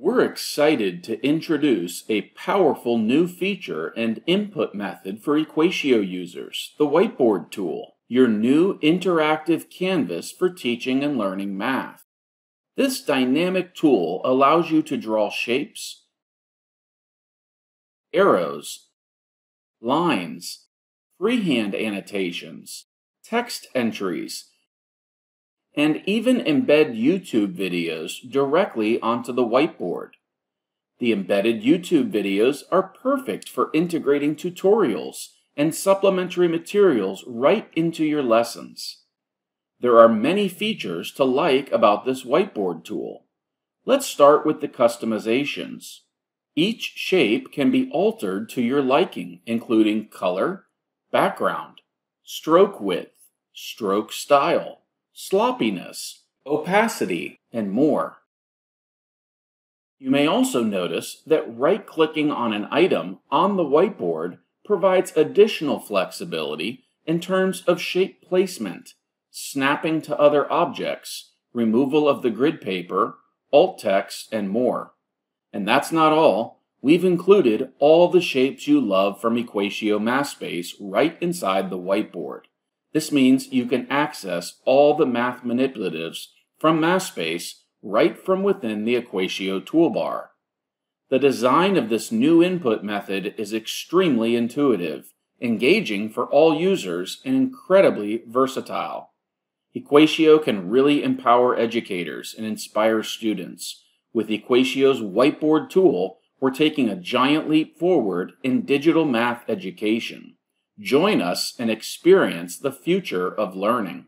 We're excited to introduce a powerful new feature and input method for Equatio users, the Whiteboard tool, your new interactive canvas for teaching and learning math. This dynamic tool allows you to draw shapes, arrows, lines, freehand annotations, text entries, and even embed YouTube videos directly onto the whiteboard. The embedded YouTube videos are perfect for integrating tutorials and supplementary materials right into your lessons. There are many features to like about this whiteboard tool. Let's start with the customizations. Each shape can be altered to your liking, including color, background, stroke width, stroke style, sloppiness, opacity, and more. You may also notice that right-clicking on an item on the whiteboard provides additional flexibility in terms of shape placement, snapping to other objects, removal of the grid paper, alt text, and more. And that's not all. We've included all the shapes you love from Equatio MathSpace right inside the whiteboard. This means you can access all the math manipulatives from MathSpace right from within the Equatio toolbar. The design of this new input method is extremely intuitive, engaging for all users, and incredibly versatile. Equatio can really empower educators and inspire students. With Equatio's whiteboard tool, we're taking a giant leap forward in digital math education. Join us and experience the future of learning.